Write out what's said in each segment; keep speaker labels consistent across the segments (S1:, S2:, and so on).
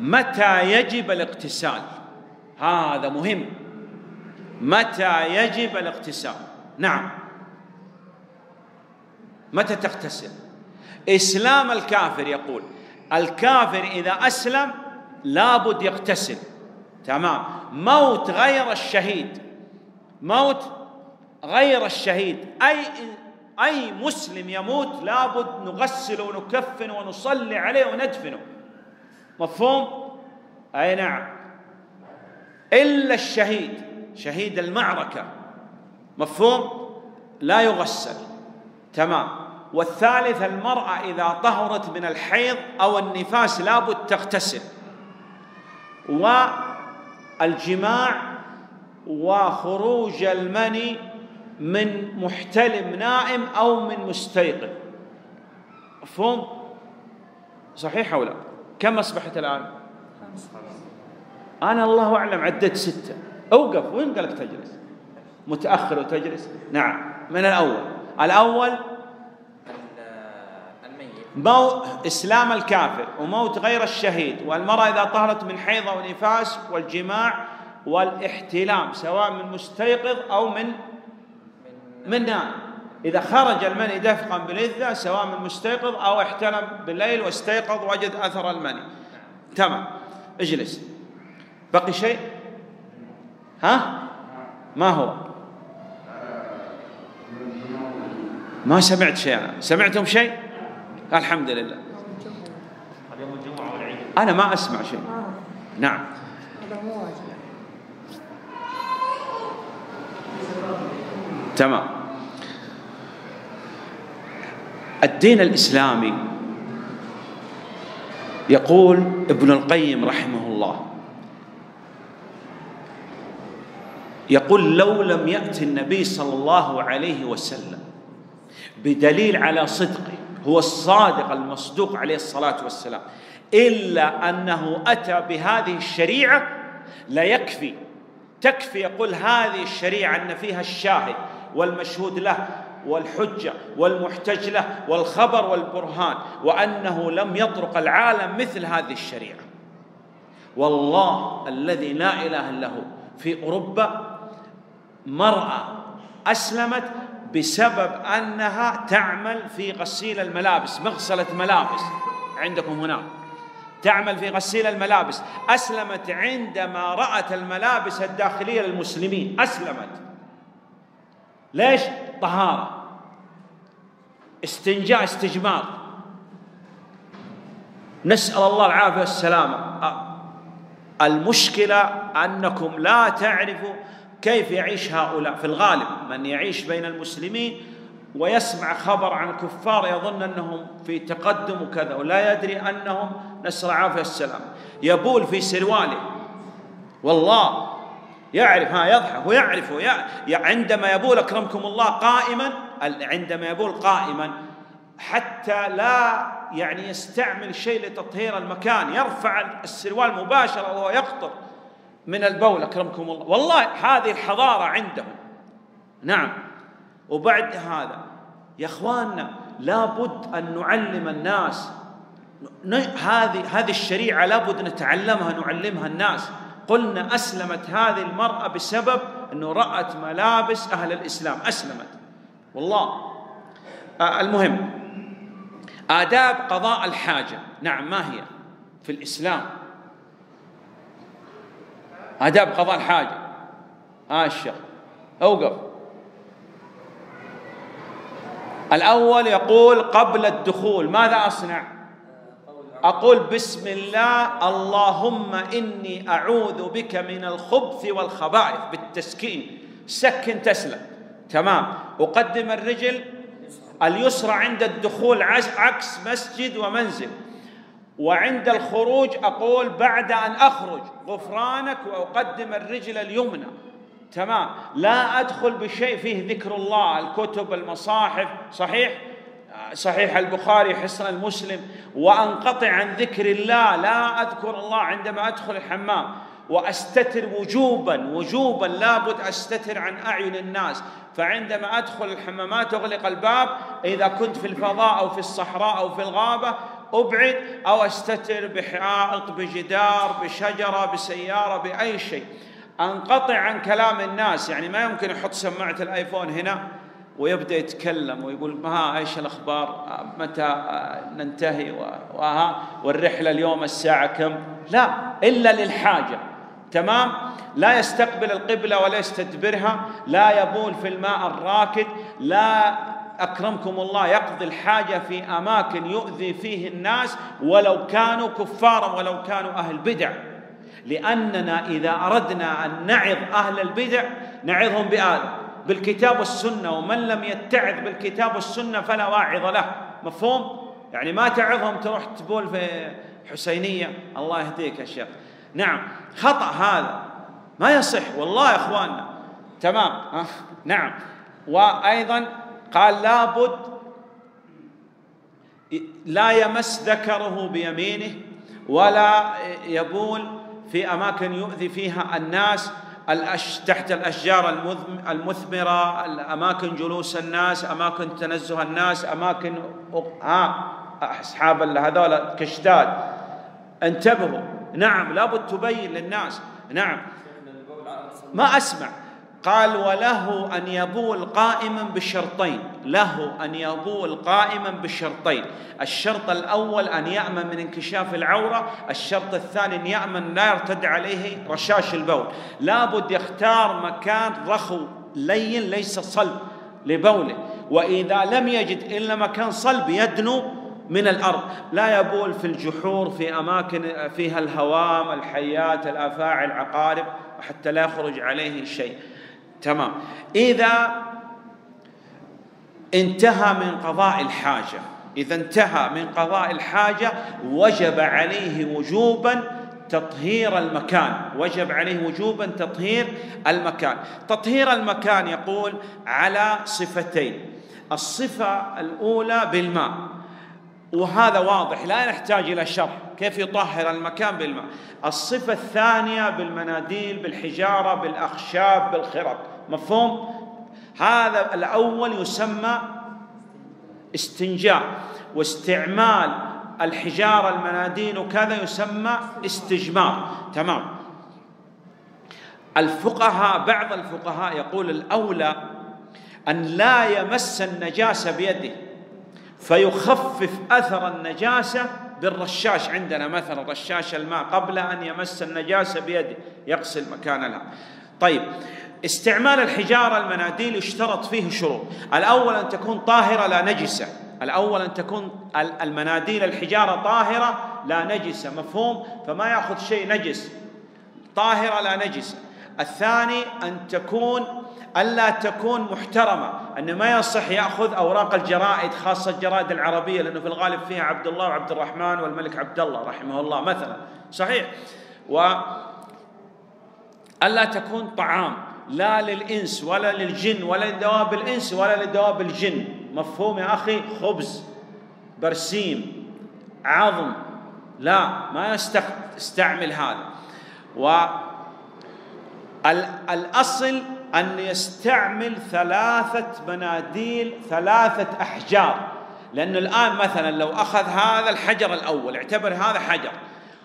S1: متى يجب الاغتسال؟ هذا مهم. متى يجب الاغتسال؟ نعم. متى تغتسل؟ إسلام الكافر يقول الكافر إذا أسلم لابد يغتسل. تمام. موت غير الشهيد. موت غير الشهيد. أي أي مسلم يموت لابد نغسله ونكفنه ونصلي عليه وندفنه. مفهوم؟ أي نعم. إلا الشهيد شهيد المعركة. مفهوم؟ لا يغسل. تمام. والثالث المرأة إذا طهرت من الحيض أو النفاس لابد تغتسل. والجماع وخروج المني من محتلم نائم أو من مستيقظ مفهوم؟ صحيح أو لا؟ كم أصبحت الآن؟ أنا الله أعلم عديت ستة. أوقف. وين قالك تجلس؟ متأخر وتجلس؟ نعم. من الأول؟ الأول؟ مو إسلام الكافر وموت غير الشهيد والمرأة إذا طهرت من حيض أو نفاس والجماع والإحتلام سواء من مستيقظ أو من من نائم إذا خرج المني دفقا بلذه سواء من مستيقظ أو احتلم بالليل واستيقظ وجد أثر المني. تمام. اجلس. بقي شيء؟ ها؟ ما هو؟ ما سمعت شيء أنا. سمعتم شيء؟ الحمد لله. أنا ما أسمع شيء. نعم. تمام. الدين الإسلامي. يقول ابن القيم رحمه الله يقول لو لم يأتي النبي صلى الله عليه وسلم بدليل على صدقه هو الصادق المصدوق عليه الصلاة والسلام إلا أنه أتى بهذه الشريعة لا يكفي. تكفي يقول هذه الشريعة أن فيها الشاهد والمشهود له والحجة والمحتج له والخبر والبرهان وأنه لم يطرق العالم مثل هذه الشريعة. والله الذي لا إله إلا هو في أوروبا مرأة أسلمت بسبب أنها تعمل في غسيل الملابس مغسلة ملابس. عندكم هناك تعمل في غسيل الملابس. أسلمت عندما رأت الملابس الداخلية للمسلمين. أسلمت. ليش؟ طهارة استنجاء استجمار. نسأل الله العافية والسلامة. المشكلة أنكم لا تعرفوا كيف يعيش هؤلاء. في الغالب من يعيش بين المسلمين ويسمع خبر عن كفار يظن أنهم في تقدم وكذا ولا يدري أنهم. نسأل العافية والسلام يبول في سرواله والله يعرف ها يضحك ويعرف عندما يبول أكرمكم الله قائما عندما يبول قائما حتى لا يعني يستعمل شيء لتطهير المكان يرفع السروال مباشرة وهو يقطر من البول أكرمكم الله. والله هذه الحضارة عندهم. نعم. وبعد هذا يا إخواننا لابد أن نعلم الناس. هذه هذه الشريعة لابد نتعلمها نعلمها الناس. قلنا أسلمت هذه المرأة بسبب أنه رأت ملابس أهل الإسلام. أسلمت. والله. آه المهم. آداب قضاء الحاجة. نعم ما هي؟ في الإسلام. آداب قضاء الحاجة. آه الشيخ أوقف. الأول يقول قبل الدخول. ماذا أصنع؟ أقول بسم الله اللهم إني أعوذ بك من الخبث والخبائث بالتسكين. سكن تسلم. تمام. أقدم الرجل اليسرى عند الدخول عكس مسجد ومنزل. وعند الخروج أقول بعد أن أخرج غفرانك وأقدم الرجل اليمنى. تمام. لا أدخل بشيء فيه ذكر الله الكتب المصاحف صحيح؟ صحيح البخاري حصن المسلم وأنقطع عن ذكر الله لا أذكر الله عندما أدخل الحمام وأستتر وجوبا وجوبا لابد أستتر عن أعين الناس. فعندما أدخل الحمامات اغلق الباب؟ إذا كنت في الفضاء أو في الصحراء أو في الغابة أبعد أو أستتر بحائط بجدار بشجرة بسيارة بأي شيء. أنقطع عن كلام الناس. يعني ما يمكن يحط سماعة الآيفون هنا؟ ويبدأ يتكلم ويقول ما إيش الأخبار؟ متى ننتهي؟ وها؟ والرحلة اليوم الساعة كم؟ لا إلا للحاجة. تمام؟ لا يستقبل القبلة ولا يستدبرها لا يبول في الماء الراكد لا أكرمكم الله يقضي الحاجة في أماكن يؤذي فيه الناس ولو كانوا كفارا ولو كانوا أهل بدع. لأننا إذا أردنا أن نعظ أهل البدع نعظهم بآله بالكتاب والسنة ومن لم يتعظ بالكتاب والسنة فلا واعظ له. مفهوم؟ يعني ما تعظهم تروح تبول في حسينية. الله يهديك يا شيخ. نعم. خطأ هذا. ما يصح. والله يا إخواننا. تمام. نعم. وأيضا قال لابد لا يمس ذكره بيمينه ولا يبول في أماكن يؤذي فيها الناس. تحت الأشجار المثمرة اماكن جلوس الناس أماكن تنزه الناس أماكن ها أصحاب هذول الكشتات انتبهوا. نعم لابد تبين للناس. نعم. ما أسمع. قال وله أن يبول قائما بشرطين. له أن يبول قائما بشرطين. الشرط الأول أن يأمن من انكشاف العورة الشرط الثاني أن يأمن لا يرتد عليه رشاش البول. لابد يختار مكان رخو لين ليس صلب لبوله. وإذا لم يجد إلا مكان صلب يدنو من الأرض. لا يبول في الجحور في أماكن فيها الهوام الحيات الآفاعي العقارب حتى لا يخرج عليه شيء. تمام. إذا انتهى من قضاء الحاجة إذا انتهى من قضاء الحاجة وجب عليه وجوبا تطهير المكان وجب عليه وجوبا تطهير المكان. تطهير المكان يقول على صفتين الصفة الأولى بالماء. وهذا واضح لا نحتاج إلى شرح. كيف يطهر المكان بالماء؟ الصفة الثانية بالمناديل بالحجارة بالأخشاب بالخرق مفهوم؟ هذا الأول يسمى استنجاء واستعمال الحجارة المناديل وكذا يسمى استجمار. تمام. الفقهاء بعض الفقهاء يقول الأولى أن لا يمس النجاسة بيده. فيخفف أثر النجاسة بالرشاش. عندنا مثلا رشاش الماء قبل أن يمس النجاسة بيده يغسل مكانها. طيب استعمال الحجارة المناديل يشترط فيه شروط. الأول أن تكون طاهرة لا نجسة. الأول أن تكون المناديل الحجارة طاهرة لا نجسة. مفهوم؟ فما يأخذ شيء نجس. طاهرة لا نجسة. الثاني أن تكون ألا تكون محترمة أن ما يصح يأخذ أوراق الجرائد خاصة الجرائد العربية لأنه في الغالب فيها عبد الله وعبد الرحمن والملك عبد الله رحمه الله مثلا. صحيح؟ و ألا تكون طعام لا للإنس ولا للجن ولا لدواب الإنس ولا لدواب الجن. مفهوم يا أخي؟ خبز برسيم عظم لا ما يستعمل هذا. والأصل أن يستعمل ثلاثة مناديل ثلاثة أحجار. لأنه الآن مثلا لو أخذ هذا الحجر الأول اعتبر هذا حجر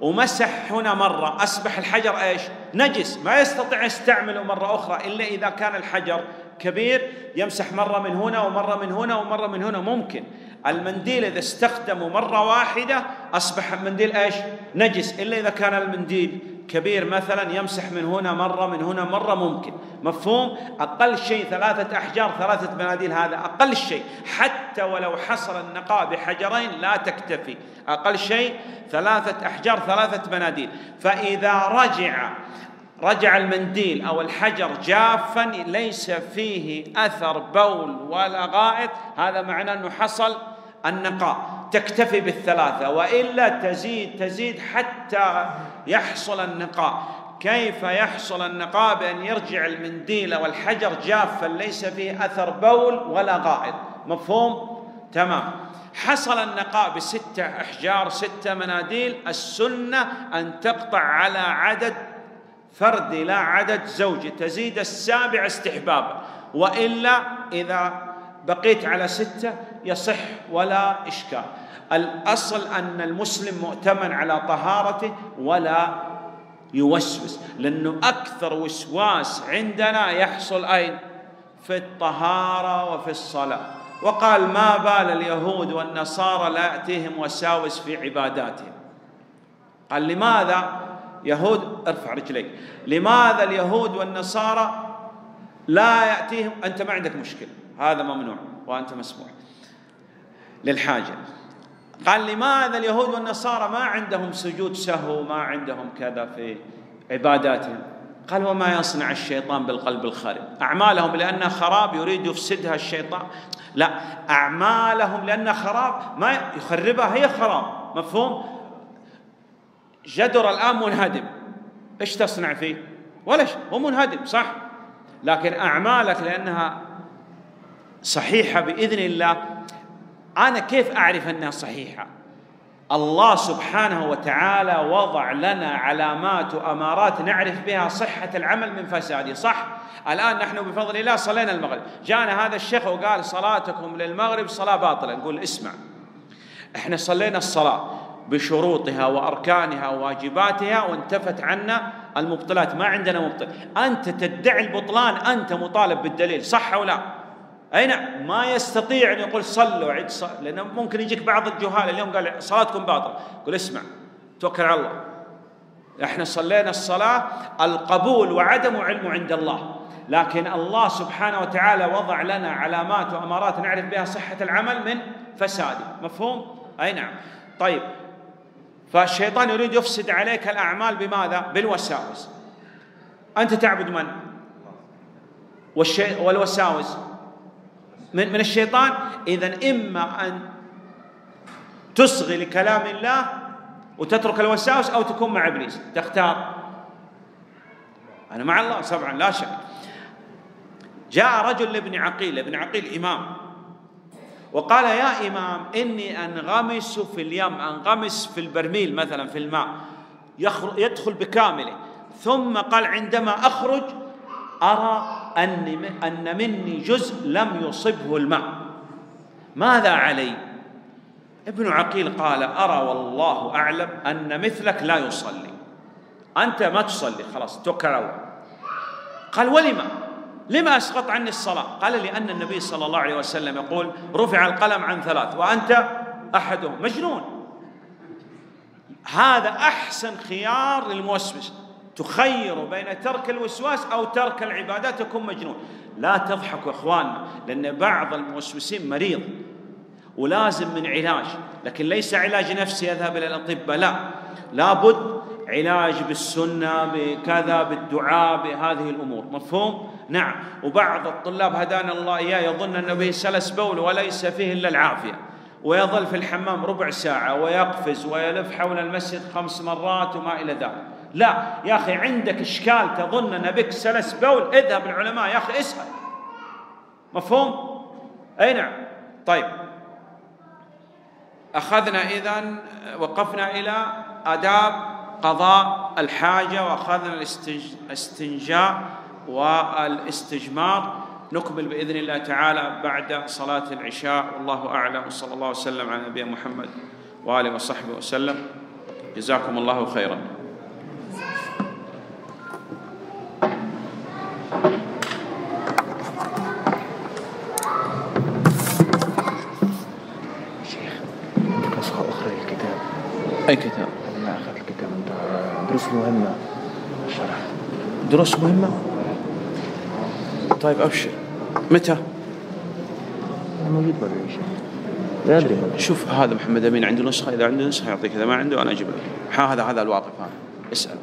S1: ومسح هنا مرة أصبح الحجر إيش؟ نجس ما يستطيع يستعمله مرة أخرى إلا إذا كان الحجر كبير يمسح مرة من هنا ومرة من هنا ومرة من هنا. ممكن. المنديل إذا استخدمه مرة واحدة أصبح المنديل إيش؟ نجس إلا إذا كان المنديل كبير مثلا يمسح من هنا مرة من هنا مرة ممكن. مفهوم؟ أقل شيء ثلاثة أحجار ثلاثة مناديل هذا أقل شيء. حتى ولو حصل النقاء بحجرين لا تكتفي. أقل شيء ثلاثة أحجار ثلاثة مناديل فإذا رجع رجع المنديل أو الحجر جافا ليس فيه أثر بول ولا غائط. هذا معناه أنه حصل النقاء تكتفي بالثلاثة وإلا تزيد تزيد حتى يحصل النقاء. كيف يحصل النقاء؟ بأن يرجع المنديل أو الحجر جافا ليس فيه أثر بول ولا غائط. مفهوم؟ تمام. حصل النقاء بستة أحجار ستة مناديل. السنة أن تقطع على عدد فردي لا عدد زوجي تزيد السابع استحبابا. وإلا إذا بقيت على ستة يصح ولا إشكال. الأصل أن المسلم مؤتمن على طهارته ولا يوسوس لأنه أكثر وسواس عندنا يحصل أين؟ في الطهارة وفي الصلاة. وقال ما بال اليهود والنصارى لا يأتيهم وساوس في عباداتهم. قال لماذا؟ يهود ارفع رجليك. لماذا اليهود والنصارى لا يأتيهم؟ أنت ما عندك مشكلة. هذا ممنوع وأنت مسموح للحاجة. قال لماذا اليهود والنصارى ما عندهم سجود سهو ما عندهم كذا في عباداتهم؟ قال وما يصنع الشيطان بالقلب الخارب أعمالهم لأنها خراب يريد يفسدها الشيطان. لا أعمالهم لأنها خراب ما يخربها هي خراب مفهوم؟ جدر الآن منهدم. إيش تصنع فيه؟ ولا شيء هو منهدم صح. لكن أعمالك لأنها صحيحة بإذن الله. أنا كيف أعرف أنها صحيحة؟ الله سبحانه وتعالى وضع لنا علامات وأمارات نعرف بها صحة العمل من فساده صح؟ الآن نحن بفضل الله صلينا المغرب. جاءنا هذا الشيخ وقال صلاتكم للمغرب صلاة باطلة. نقول اسمع إحنا صلينا الصلاة بشروطها وأركانها وواجباتها وانتفت عنا المبطلات. ما عندنا مبطل. أنت تدعي البطلان أنت مطالب بالدليل صح أو لا؟ أي نعم ما يستطيع أن يقول صلوا عد صل... لأنه ممكن يجيك بعض الجهال اليوم قال صلاتكم باطلة. قل اسمع توكل على الله. إحنا صلينا الصلاة القبول وعدم علم عند الله. لكن الله سبحانه وتعالى وضع لنا علامات وأمارات نعرف بها صحة العمل من فساده مفهوم؟ أي نعم. طيب. فالشيطان يريد يفسد عليك الأعمال بماذا؟ بالوساوس. أنت تعبد من؟ والشي... والوساوس. من, من الشيطان. إذا إما أن تصغي لكلام الله وتترك الوساوس أو تكون مع إبليس. تختار. أنا مع الله طبعا لا شك. جاء رجل لابن عقيل ابن عقيل إمام. وقال يا إمام إني أنغمس في اليم أنغمس في البرميل مثلا في الماء يدخل بكامله. ثم قال عندما أخرج أرى أن أن مني جزء لم يصبه الماء. ماذا علي؟ ابن عقيل قال أرى والله أعلم أن مثلك لا يصلي. أنت ما تصلي خلاص توكل قال ولما؟ لما أسقط عني الصلاة؟ قال لأن النبي صلى الله عليه وسلم يقول رفع القلم عن ثلاث وأنت أحدهم. مجنون. هذا أحسن خيار للموسوس. تخير بين ترك الوسواس أو ترك العبادات تكون مجنون. لا تضحكوا أخواننا لأن بعض الموسوسين مريض ولازم من علاج. لكن ليس علاج نفسي يذهب إلى الأطباء لا. لابد علاج بالسنة بكذا بالدعاء بهذه الأمور. مفهوم؟ نعم. وبعض الطلاب هدانا الله إياه يظن أنه به سلس بول وليس فيه إلا العافية. ويظل في الحمام ربع ساعة ويقفز ويلف حول المسجد خمس مرات وما إلى ذلك. لا يا أخي عندك إشكال تظن أن بك سلس بول اذهب العلماء يا أخي اسأل. مفهوم؟ أي نعم. طيب. أخذنا إذا وقفنا إلى آداب قضاء الحاجة وأخذنا الاستنجاء والاستجمار. نكمل بإذن الله تعالى بعد صلاة العشاء. والله أعلم. وصلى الله وسلم على نبينا محمد وآله وصحبه وسلم. جزاكم الله خيرا. أي كتاب؟
S2: أنا أخذ الكتاب دروس مهمة. شرح.
S1: دروس مهمة؟ طيب أبشر. متى؟
S2: موجود لا ادري
S1: شوف هذا محمد أمين عنده نسخة إذا عنده نسخة يعطيك إذا ما عنده أنا أجيب لك. هذا هذا الواقف هذا اسأل.